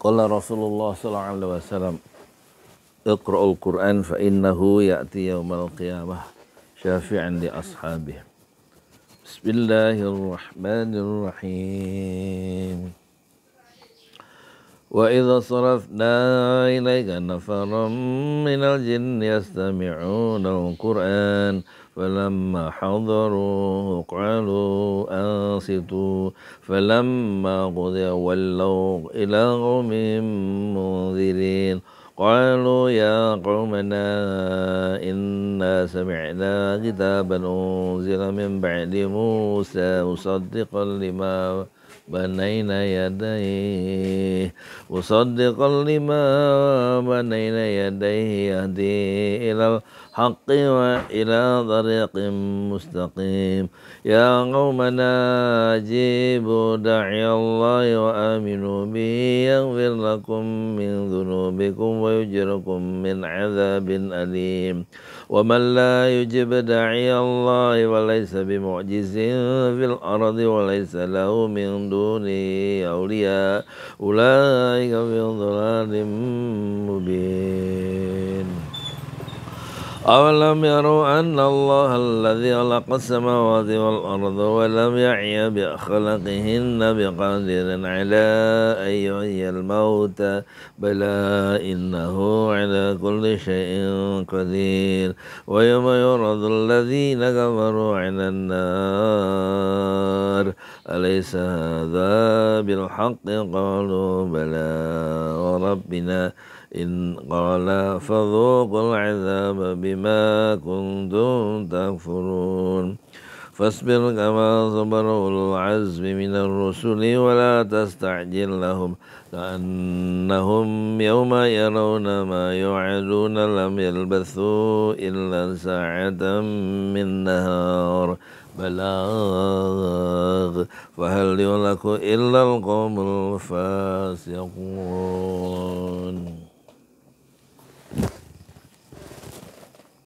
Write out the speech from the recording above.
قال رسول الله صلى الله عليه وسلم اقرأ القرآن فإنه يأتي يوم القيامة شافعا لأصحابه. بسم الله الرحمن الرحيم. وإذا صرفنا إليك نفرا من الجن يستمعون القرآن فلما حضروا قالوا أنصتوا فلما قضي ولوا إلى قوم منذرين قالوا يا قومنا إنا سمعنا كتابا أنزل من بعد موسى مصدقا لما بنين يديه مصدقا لما بنين يديه يهدي إلى الحق وإلى طريق مستقيم. يا قومنا أجيبوا داعي الله وآمنوا به يغفر لكم من ذنوبكم ويجركم من عذاب أليم. ومن لا يجب داعي الله وليس بمعجز في الأرض وليس له من دونه أولياء أولئك في ضلال مبين أولم يروا أن الله الذي خلق السماوات والأرض ولم يعي بخلقهن بقادر على أن يحيي الموتى بلى إنه على كل شيء قدير ويوم يعرض الذين كفروا على النار أليس هذا بالحق؟ قالوا بلى وربنا إن قال فذوقوا العذاب بما كنتم تكفرون. فاصبر كما صبر أولو العزم من الرسل ولا تستعجل لهم كأنهم يوم يرون ما يوعدون لم يلبثوا إلا ساعة من نهار. بلاغ الأرض فهل يهلك إلا القوم الفاسقون.